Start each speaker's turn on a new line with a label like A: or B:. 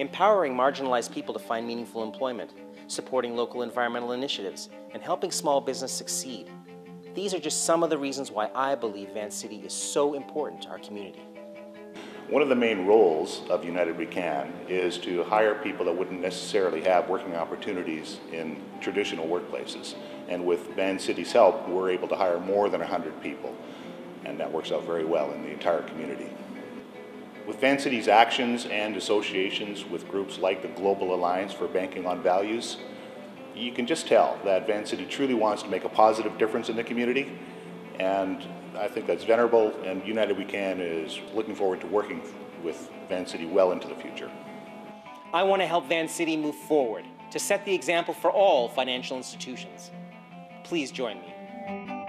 A: empowering marginalized people to find meaningful employment, supporting local environmental initiatives, and helping small business succeed. These are just some of the reasons why I believe Vancity is so important to our community.
B: One of the main roles of United We Can is to hire people that wouldn't necessarily have working opportunities in traditional workplaces. And with Vancity's help, we're able to hire more than 100 people. And that works out very well in the entire community. With Vancity's actions and associations with groups like the Global Alliance for Banking on Values, you can just tell that Vancity truly wants to make a positive difference in the community. And I think that's venerable, and United We Can is looking forward to working with Vancity well into the future.
A: I want to help Vancity move forward to set the example for all financial institutions. Please join me.